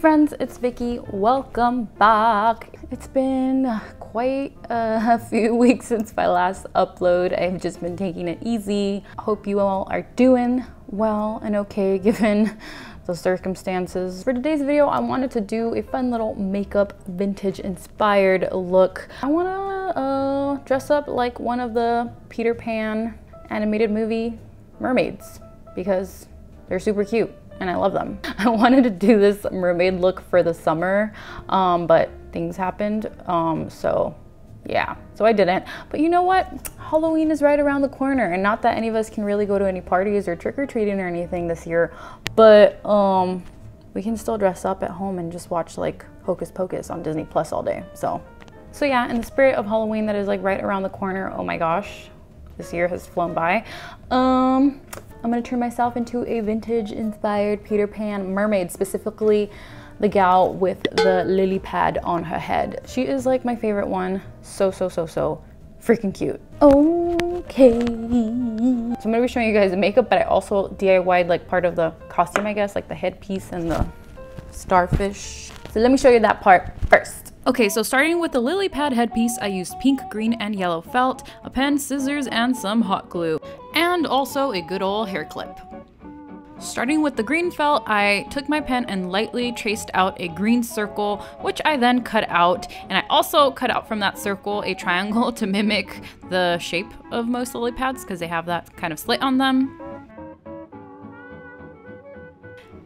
Friends, it's Vicky. Welcome back. It's been quite a few weeks since my last upload. I've just been taking it easy. Hope you all are doing well and okay given the circumstances. For today's video, I wanted to do a fun little makeup vintage inspired look. I wanna uh, dress up like one of the Peter Pan animated movie mermaids because they're super cute and I love them. I wanted to do this mermaid look for the summer, um, but things happened. Um, so yeah, so I didn't. But you know what? Halloween is right around the corner and not that any of us can really go to any parties or trick-or-treating or anything this year, but um, we can still dress up at home and just watch like Hocus Pocus on Disney Plus all day. So, so yeah, in the spirit of Halloween that is like right around the corner, oh my gosh, this year has flown by. Um, I'm gonna turn myself into a vintage inspired Peter Pan mermaid, specifically the gal with the lily pad on her head. She is like my favorite one. So, so, so, so freaking cute. Okay. So I'm gonna be showing you guys the makeup, but I also DIY'd like part of the costume, I guess, like the headpiece and the starfish. So let me show you that part first. Okay, so starting with the lily pad headpiece, I used pink, green, and yellow felt, a pen, scissors, and some hot glue, and also a good old hair clip. Starting with the green felt, I took my pen and lightly traced out a green circle, which I then cut out. And I also cut out from that circle a triangle to mimic the shape of most lily pads because they have that kind of slit on them.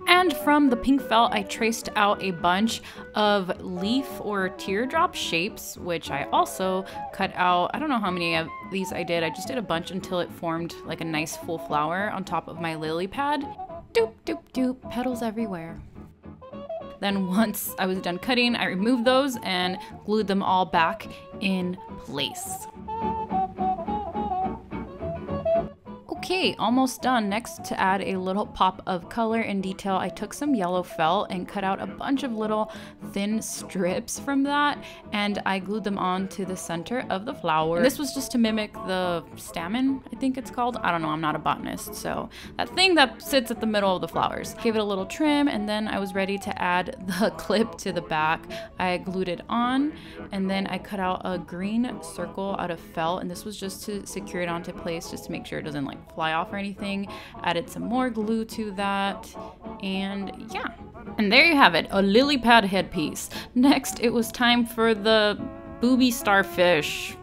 And from the pink felt, I traced out a bunch of leaf or teardrop shapes, which I also cut out. I don't know how many of these I did. I just did a bunch until it formed like a nice full flower on top of my lily pad. Doop, doop, doop, petals everywhere. Then once I was done cutting, I removed those and glued them all back in place. Okay, almost done. Next, to add a little pop of color and detail, I took some yellow felt and cut out a bunch of little thin strips from that, and I glued them on to the center of the flower. And this was just to mimic the stamen, I think it's called. I don't know, I'm not a botanist, so that thing that sits at the middle of the flowers. Gave it a little trim, and then I was ready to add the clip to the back. I glued it on, and then I cut out a green circle out of felt, and this was just to secure it onto place, just to make sure it doesn't like fly off or anything. Added some more glue to that, and yeah. And there you have it, a lily pad headpiece. Next, it was time for the booby starfish.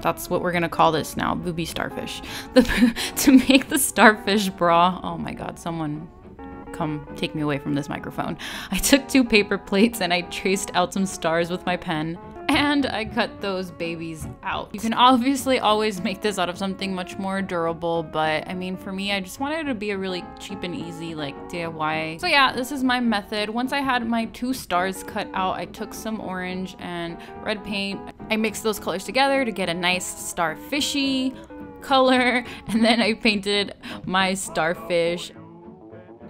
That's what we're gonna call this now, booby starfish. The, to make the starfish bra, oh my god, someone come take me away from this microphone. I took two paper plates and I traced out some stars with my pen and I cut those babies out. You can obviously always make this out of something much more durable, but I mean, for me, I just wanted it to be a really cheap and easy like DIY. So yeah, this is my method. Once I had my two stars cut out, I took some orange and red paint. I mixed those colors together to get a nice starfishy color, and then I painted my starfish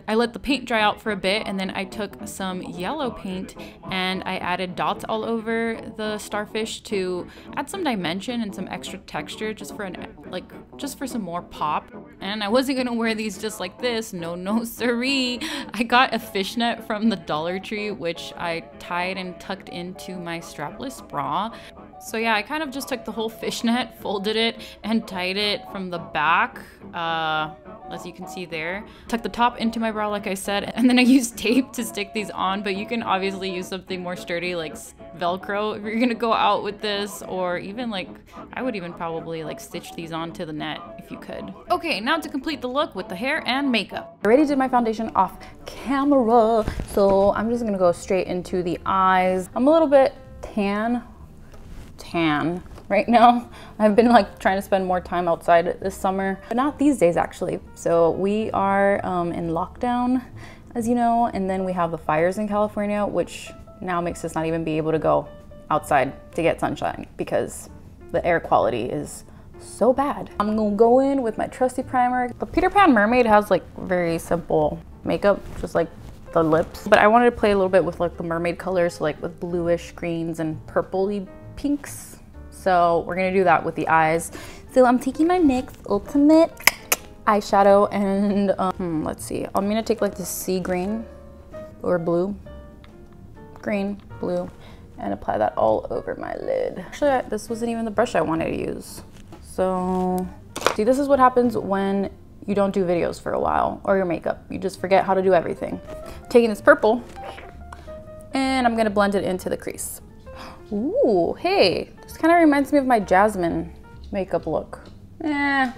I let the paint dry out for a bit and then I took some yellow paint and I added dots all over the starfish to add some dimension and some extra texture just for an like just for some more pop. And I wasn't gonna wear these just like this, no no siree. I got a fishnet from the Dollar Tree which I tied and tucked into my strapless bra. So yeah, I kind of just took the whole fishnet, folded it, and tied it from the back. Uh, as you can see there. Tuck the top into my bra like I said, and then I use tape to stick these on, but you can obviously use something more sturdy like Velcro if you're gonna go out with this, or even like, I would even probably like stitch these onto the net if you could. Okay, now to complete the look with the hair and makeup. I already did my foundation off camera, so I'm just gonna go straight into the eyes. I'm a little bit tan, tan right now. I've been like trying to spend more time outside this summer, but not these days actually. So we are um, in lockdown, as you know, and then we have the fires in California, which now makes us not even be able to go outside to get sunshine because the air quality is so bad. I'm gonna go in with my trusty primer. The Peter Pan Mermaid has like very simple makeup, just like the lips. But I wanted to play a little bit with like the mermaid colors, like with bluish greens and purpley pinks so we're gonna do that with the eyes. So I'm taking my NYX Ultimate eyeshadow and um, hmm, let's see. I'm gonna take like the sea green or blue. green, blue, and apply that all over my lid. Actually, this wasn't even the brush I wanted to use. So, see, this is what happens when you don't do videos for a while or your makeup. You just forget how to do everything. Taking this purple and I'm gonna blend it into the crease. Ooh, hey, this kind of reminds me of my Jasmine makeup look. Eh,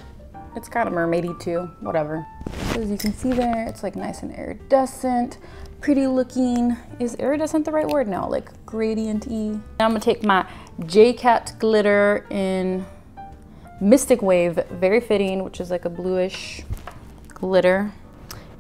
it's kind of mermaidy too, whatever. As you can see there, it's like nice and iridescent, pretty looking. Is iridescent the right word? No, like gradient-y. Now I'm gonna take my J-Cat glitter in Mystic Wave, very fitting, which is like a bluish glitter.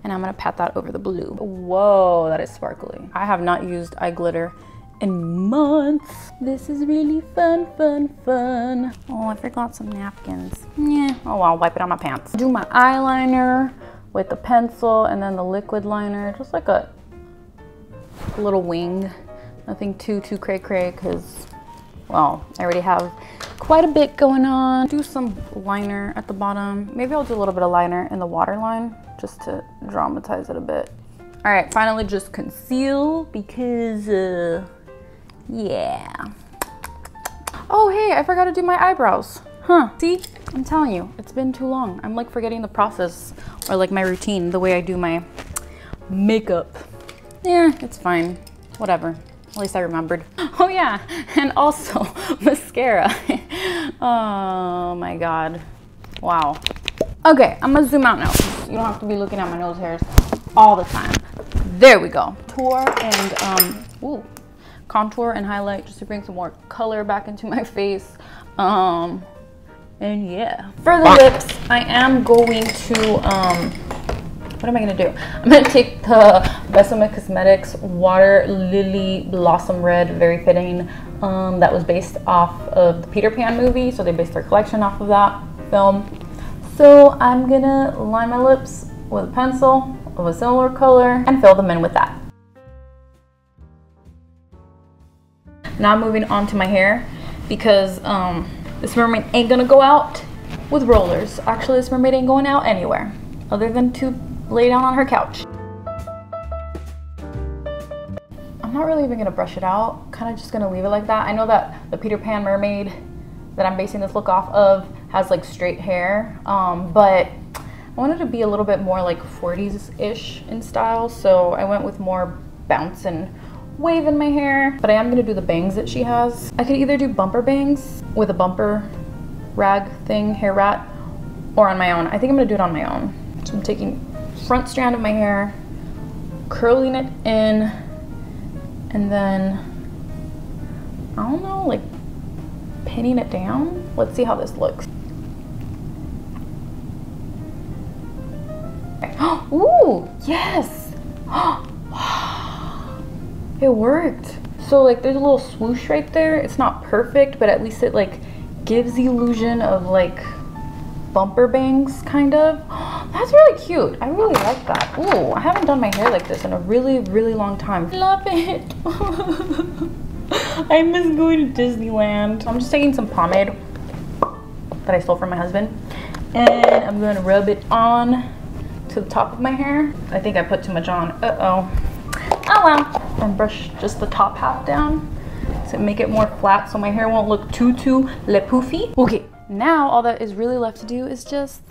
And I'm gonna pat that over the blue. Whoa, that is sparkly. I have not used eye glitter in months. This is really fun, fun, fun. Oh, I forgot some napkins. Yeah, oh, I'll wipe it on my pants. Do my eyeliner with the pencil and then the liquid liner, just like a little wing. Nothing too, too cray cray because, well, I already have quite a bit going on. Do some liner at the bottom. Maybe I'll do a little bit of liner in the waterline just to dramatize it a bit. All right, finally just conceal because, uh, yeah. Oh, hey, I forgot to do my eyebrows. Huh, see? I'm telling you, it's been too long. I'm like forgetting the process or like my routine, the way I do my makeup. Yeah, it's fine, whatever. At least I remembered. Oh yeah, and also mascara. oh my God, wow. Okay, I'm gonna zoom out now. You don't have to be looking at my nose hairs all the time. There we go. Tour and, um, ooh, contour and highlight just to bring some more color back into my face. Um, and yeah. For the lips, I am going to, um, what am I gonna do? I'm gonna take the Besame Cosmetics Water Lily Blossom Red, very fitting. Um, that was based off of the Peter Pan movie, so they based their collection off of that film. So I'm gonna line my lips with a pencil of a similar color and fill them in with that. Now moving on to my hair because um, this mermaid ain't gonna go out with rollers. Actually, this mermaid ain't going out anywhere other than to lay down on her couch. I'm not really even gonna brush it out, kind of just gonna leave it like that. I know that the Peter Pan mermaid that I'm basing this look off of has like straight hair, um, but I wanted to be a little bit more like 40s-ish in style, so I went with more bounce and wave in my hair, but I am gonna do the bangs that she has. I could either do bumper bangs with a bumper rag thing, hair rat, or on my own. I think I'm gonna do it on my own. So I'm taking front strand of my hair, curling it in, and then, I don't know, like pinning it down. Let's see how this looks. Ooh, yes. Oh, it worked. So like there's a little swoosh right there. It's not perfect, but at least it like gives the illusion of like bumper bangs kind of. That's really cute. I really like that. Ooh, I haven't done my hair like this in a really, really long time. Love it. I miss going to Disneyland. I'm just taking some pomade that I stole from my husband and I'm going to rub it on to the top of my hair. I think I put too much on. Uh-oh. Oh well. And brush just the top half down to make it more flat so my hair won't look too, too le poofy. Okay, now all that is really left to do is just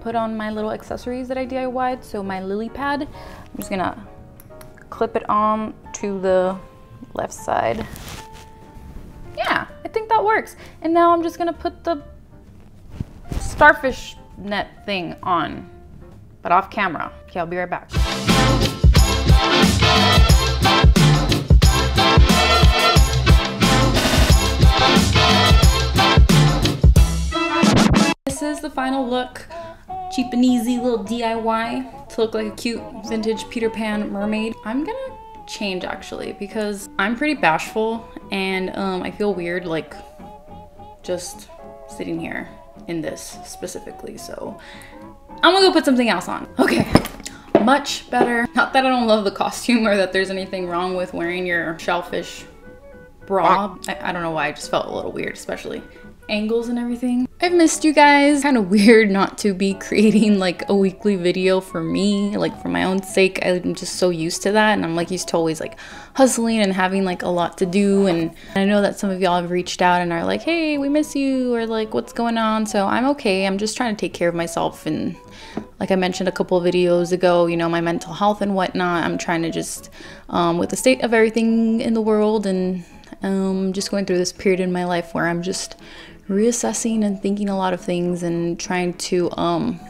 put on my little accessories that I DIY'd. So my lily pad, I'm just gonna clip it on to the left side. Yeah, I think that works. And now I'm just gonna put the starfish net thing on, but off camera. Okay, I'll be right back. Final look. Cheap and easy little DIY to look like a cute vintage Peter Pan mermaid. I'm gonna change actually because I'm pretty bashful and um, I feel weird like just sitting here in this specifically. So I'm gonna go put something else on. Okay, much better. Not that I don't love the costume or that there's anything wrong with wearing your shellfish bra. I, I don't know why, I just felt a little weird, especially angles and everything. I've missed you guys. Kind of weird not to be creating like a weekly video for me, like for my own sake. I'm just so used to that and I'm like used to always like hustling and having like a lot to do and I know that some of y'all have reached out and are like, "Hey, we miss you," or like, "What's going on?" So I'm okay. I'm just trying to take care of myself and like I mentioned a couple videos ago, you know, my mental health and whatnot. I'm trying to just, um, with the state of everything in the world and um, just going through this period in my life where I'm just reassessing and thinking a lot of things and trying to um,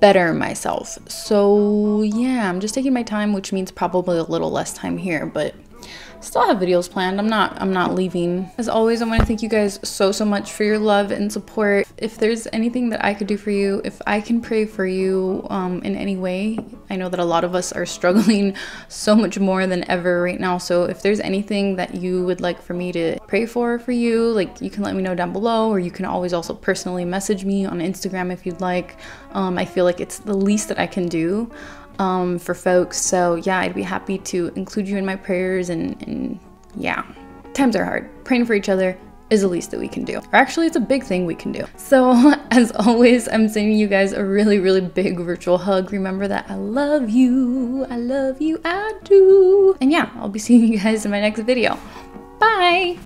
better myself. So, yeah, I'm just taking my time, which means probably a little less time here, but still have videos planned. I'm not I'm not leaving. As always, I want to thank you guys so so much for your love and support. If there's anything that I could do for you, if I can pray for you um, in any way, I know that a lot of us are struggling so much more than ever right now. So if there's anything that you would like for me to pray for for you, like you can let me know down below, or you can always also personally message me on Instagram if you'd like. Um, I feel like it's the least that I can do um, for folks. So yeah, I'd be happy to include you in my prayers and, and yeah, times are hard. Praying for each other is the least that we can do. Or actually, it's a big thing we can do. So, as always, I'm sending you guys a really, really big virtual hug. Remember that I love you. I love you. I do. And yeah, I'll be seeing you guys in my next video. Bye.